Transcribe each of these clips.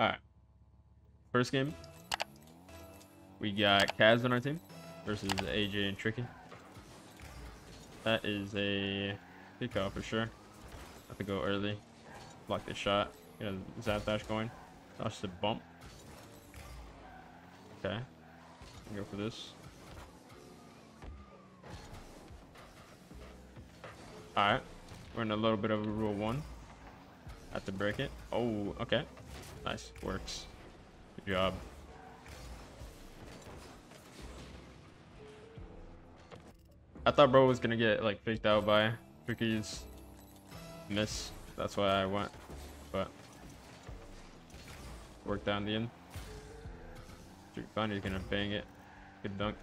Alright. First game. We got Kaz on our team versus AJ and Tricky. That is a kickoff for sure. Have to go early. Block the shot. Get a zap dash going. That's the bump. Okay. Go for this. Alright. We're in a little bit of a rule one. Have to break it. Oh, okay. Nice. Works. Good job. I thought bro was gonna get like faked out by Tricky's miss. That's why I went. But worked out in the end. Fine, he's gonna bang it. Good dunk.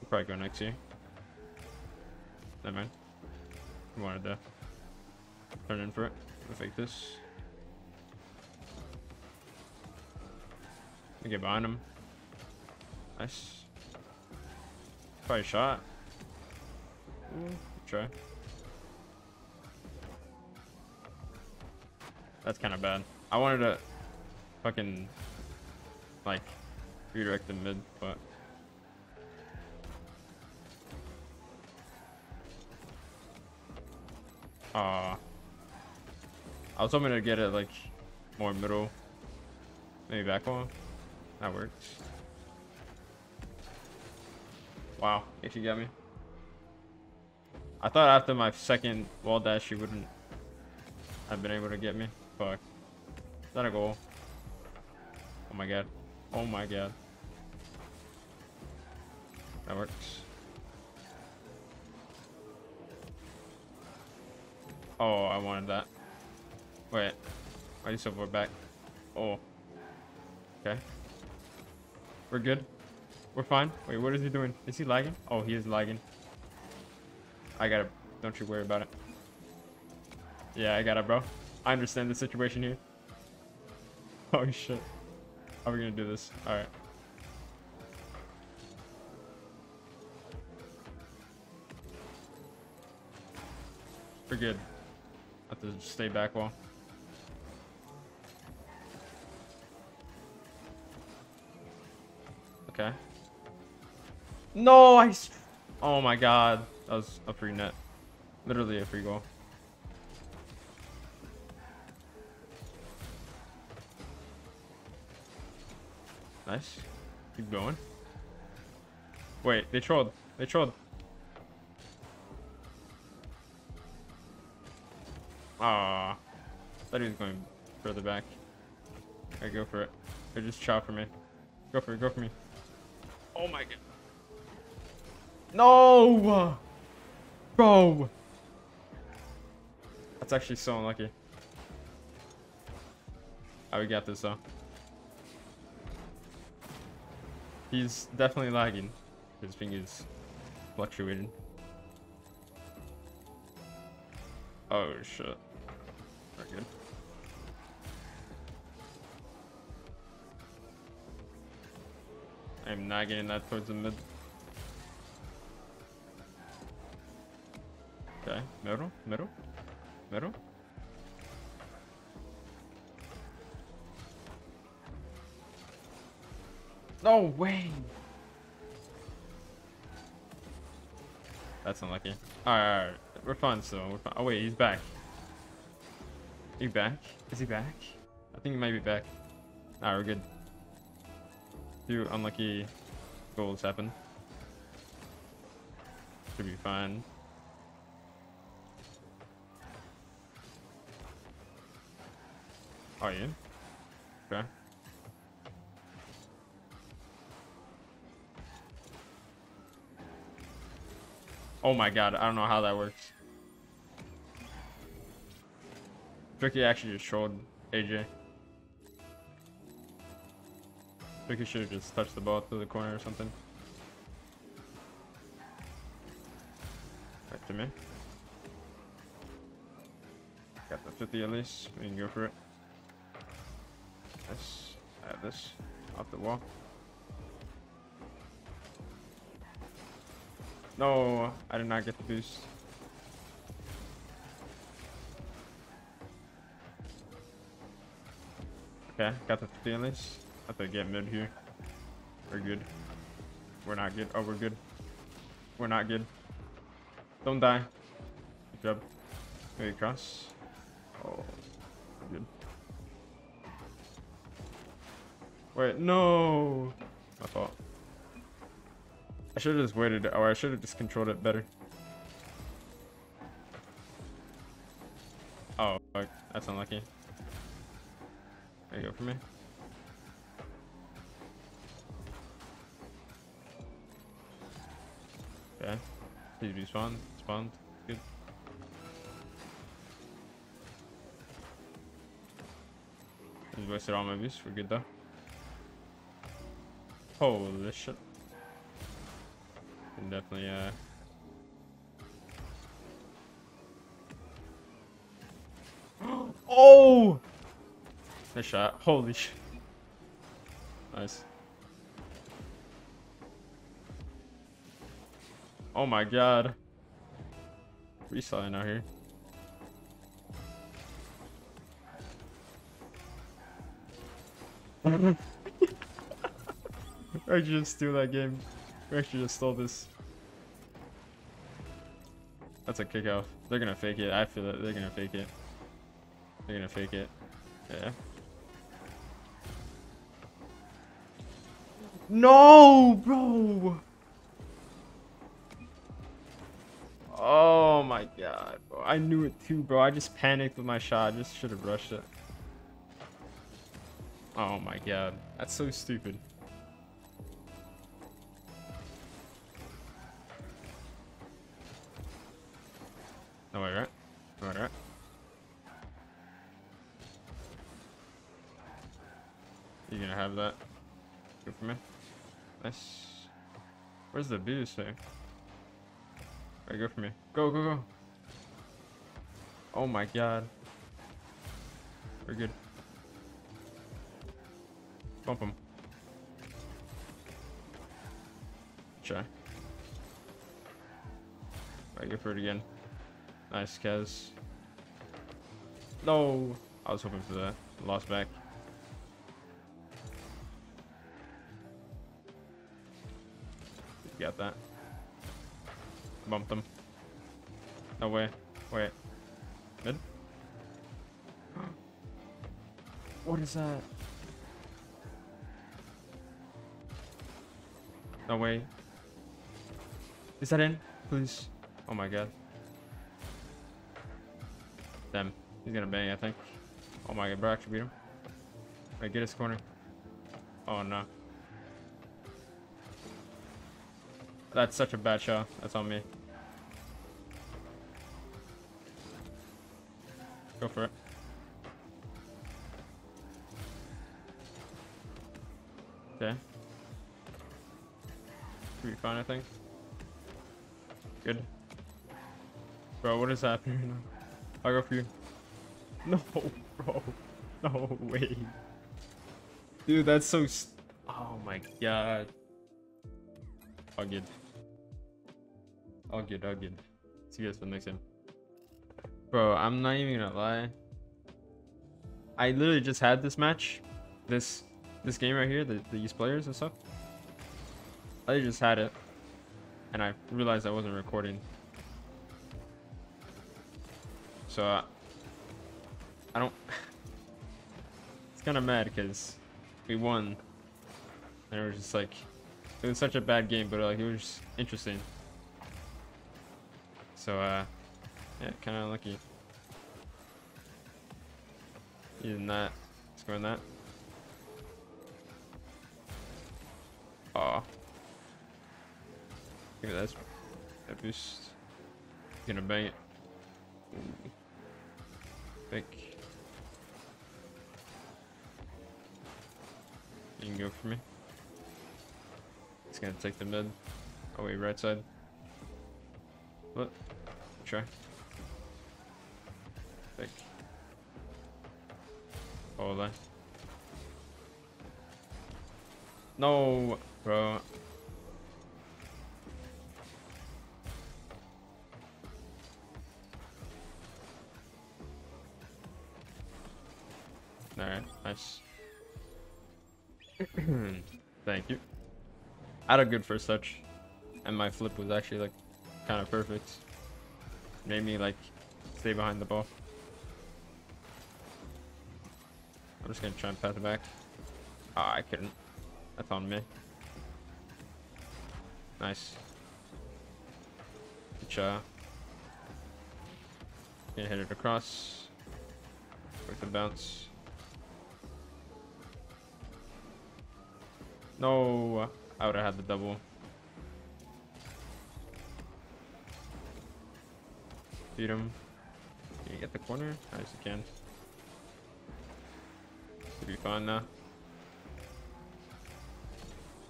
He'll probably go next year. Never mind. He wanted to turn in for it. I'll fake this. I get behind him. Nice. Probably shot. Ooh, try. That's kind of bad. I wanted to fucking like redirect the mid, but uh I was hoping to get it like more middle, maybe back one. That works. Wow, if you get me. I thought after my second wall dash, she wouldn't have been able to get me. Fuck. Is that a goal? Oh my god. Oh my god. That works. Oh, I wanted that. Wait. Why are you so far back? Oh. Okay. We're good. We're fine. Wait, what is he doing? Is he lagging? Oh, he is lagging. I got it. Don't you worry about it. Yeah, I got it, bro. I understand the situation here. Oh, shit. How are we gonna do this? Alright. We're good. I have to stay back well. Okay. No, I. Oh my god. That was a free net. Literally a free goal. Nice. Keep going. Wait, they trolled. They trolled. Ah, thought he was going further back. I go for it. They just chop for me. Go for it. Go for me. Oh my god. No! Bro! That's actually so unlucky. Oh, we got this though. He's definitely lagging. His fingers fluctuating. Oh shit. Very good. I'm not getting that towards the mid. Okay, middle, middle, middle. No way! That's unlucky. Alright, alright. We're fine still. We're fine. Oh wait, he's back. He back? Is he back? I think he might be back. Alright, we're good. Two unlucky goals happen. Should be fine. Oh yeah? Okay. Oh my god, I don't know how that works. Tricky actually just trolled AJ. Tricky should have just touched the ball through the corner or something. Back to me. Got the 50 at least. We can go for it. Yes. I have this. Off the wall. No, I did not get the boost. Okay, got the feelings. Have to get mid here. We're good. We're not good. Oh, we're good. We're not good. Don't die. Good job. Maybe cross. Oh, good. Wait, no! My fault. I should have just waited, or I should have just controlled it better. Oh, fuck. That's unlucky. There you go for me. Please be spawned. Spawned. Good. Just wasted all my views. We're good though. Holy shit. Can definitely uh Oh! Nice shot. Holy shit. Nice. Oh my god. Reselling out here. I just steal that game. We actually just stole this. That's a kick out. They're gonna fake it. I feel it. They're gonna fake it. They're gonna fake it. Yeah. No, bro. I knew it too, bro. I just panicked with my shot. I just should have rushed it. Oh my god. That's so stupid. Oh, no way, right? Oh, no way, right? You gonna have that? Good for me. Nice. Where's the boost thing? Alright, go for me. Go, go, go. Oh my god. We're good. Bump him. Try. Alright, go for it again. Nice, Kez. No! I was hoping for that. Lost back. Got that. Bumped them. No way. Wait. What is that? No way. Is that in? Please. Oh my god. Damn. He's gonna bang, I think. Oh my god, bro, actually beat him. Wait, get his corner. Oh no. That's such a bad shot. That's on me. Go for it. Okay. Should be fine, I think. Good. Bro, what is happening right now? I'll go for you. No, bro. No way. Dude, that's so... oh my god. All good. All good, all good. See you guys for the next time. Bro, I'm not even gonna lie. I literally just had this match. This this game right here, the, these players and stuff. I just had it. And I realized I wasn't recording. So, uh, I don't... it's kind of mad because we won. And it was just like... It was such a bad game, but like it was interesting. So, uh... Yeah, kind of lucky. Using that. Scoring that. Aw. Give me that. That boost. Gonna bang it. You can go for me. He's gonna take the mid. Oh wait, right side. What? Try. Big. Hold on. No, bro. Alright, nice. Thank you. I had a good first touch. And my flip was actually like kind of perfect. Made me like stay behind the ball. I'm just gonna try and pass it back. Ah, I couldn't. That's on me. Nice. Good job. Gonna hit it across. With the bounce. No, I would have had the double. Beat him. Can you get the corner? Nice, can. Should be fine now.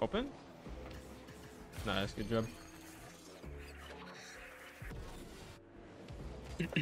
Open? Nice, good job.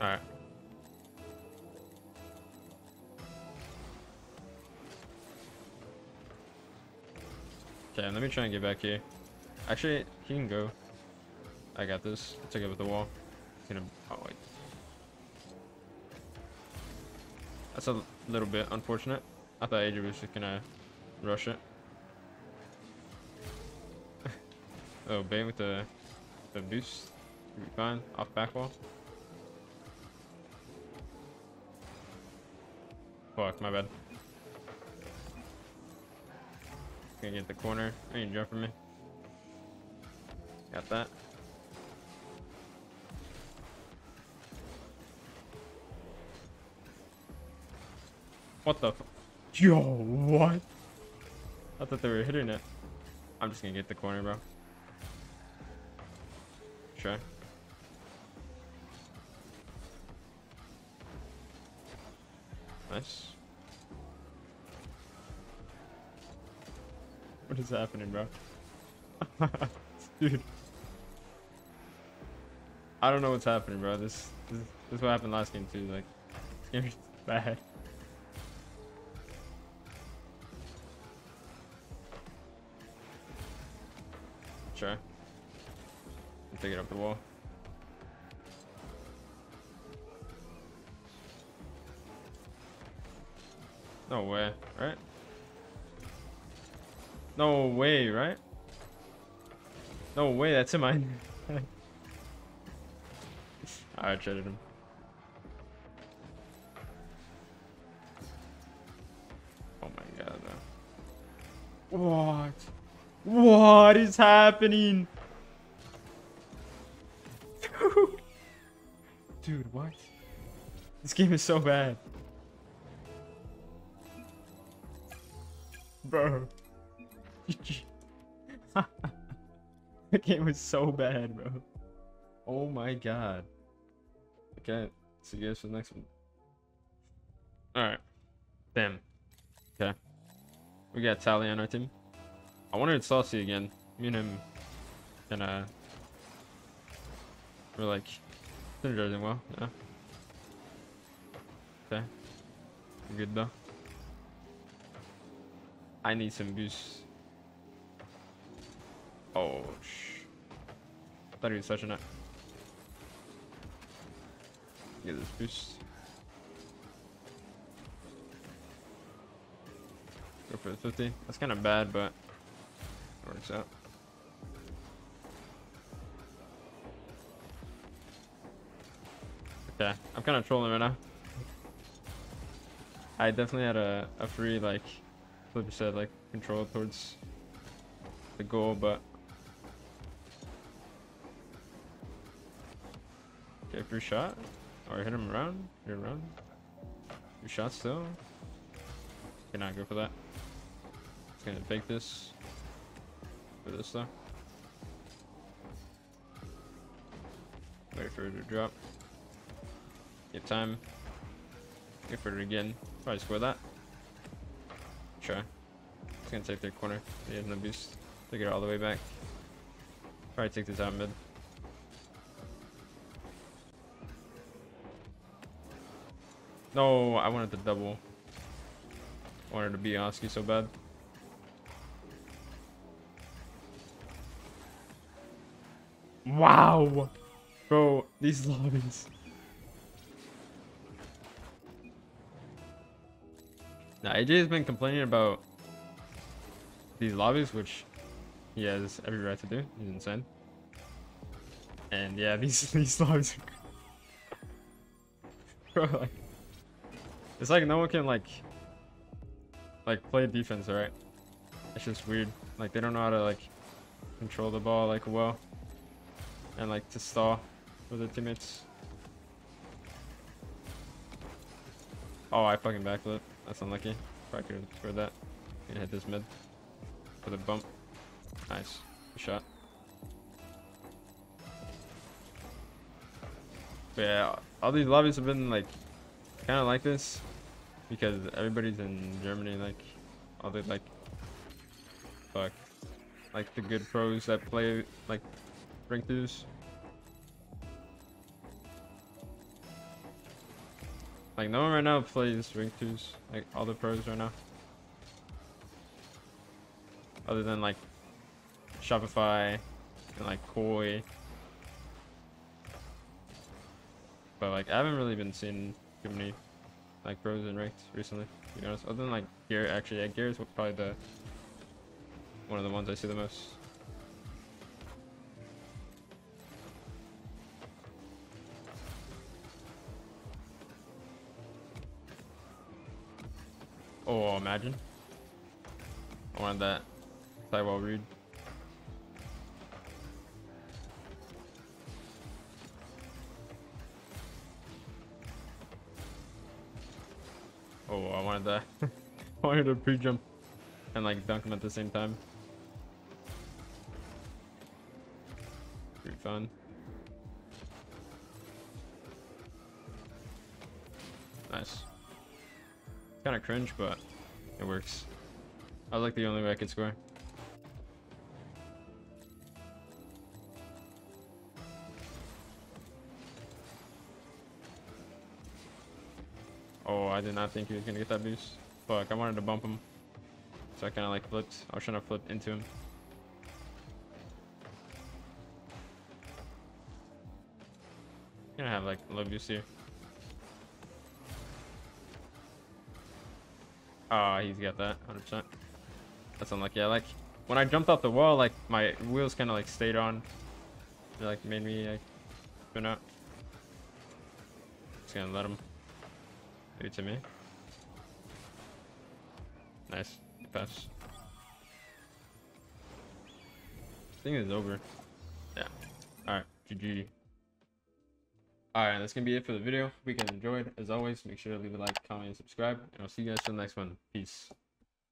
Alright. Okay, let me try and get back here. Actually, he can go. I got this. I took it with the wall. Gonna. Oh That's a little bit unfortunate. I thought Adrian was just gonna rush it. oh, Bane with the the boost. Be fine. Off back wall. Fuck, my bad. Gonna get the corner. Are you jump for me? Got that. What the Yo, what? I thought they were hitting it. I'm just gonna get the corner, bro. Sure. Nice. What is happening, bro? Dude. I don't know what's happening, bro. This, this, this is what happened last game too. Like, this game is bad. Sure. Take it up the wall. No way, right? No way, right? No way, that's in mine. I traded him. Oh my god. What? What is happening? Dude, what? This game is so bad. Bro. the game was so bad, bro. Oh my god. Okay, see you guys for the next one. Alright. Damn. Okay. We got Tally on our team. I wanted Saucy again. Me and him kinda we're like synergizing well, yeah. Okay. We're good though. I need some boosts. Oh, sh. I thought he was touching it. Get this boost. Go for the 50. That's kind of bad, but works out. Okay, I'm kind of trolling right now. I definitely had a, a free, like, flip said, like, control towards the goal, but Okay, free shot. Or hit him around. Hit him around. Free shot still. Cannot go for that. Just gonna fake this. For this though. Wait for it to drop. Get time. Wait for it again. Probably score that. Try. It's gonna take their corner. They have no boost. Take it all the way back. Probably take this out mid. No, I wanted the double. I wanted to be Oski so bad. Wow. Bro, these lobbies. Now, AJ has been complaining about these lobbies, which he has every right to do. He's insane. And yeah, these these lobbies. Bro, like, it's like no one can like like play defense, right? It's just weird. Like they don't know how to like control the ball like well, and like to stall with their teammates. Oh, I fucking backflip. That's unlucky. Probably could have scored that. Hit this mid for the bump. Nice. Good shot. But yeah, all these lobbies have been like kind of like this because everybody's in Germany. Like all the like fuck like the good pros that play like twos. Like no one right now plays rank twos. Like all the pros right now. Other than like Shopify and like Koi. But like I haven't really been seeing too many like pros and ranked recently, to be honest. Other than like Gear actually yeah, Gear is probably the one of the ones I see the most. Oh, imagine. I wanted that sidewall read. Oh, I wanted that. I wanted to pre-jump and like dunk him at the same time. Pretty fun. Nice. Kind of cringe, but it works. I like the only way I can score. Oh, I did not think he was gonna get that boost. Fuck, I wanted to bump him. So I kind of like flipped. I was trying to flip into him. Gonna have like low boost here. Ah, oh, he's got that 100%. That's unlucky. I like when I jumped off the wall, like my wheels kind of like stayed on. It like made me like spin out. Just gonna let him do it to me. Nice pass. Thing is over. Yeah. Alright, GG. Alright, that's gonna be it for the video. Hope you guys enjoyed. As always, make sure to leave a like, comment, and subscribe. And I'll see you guys for the next one. Peace.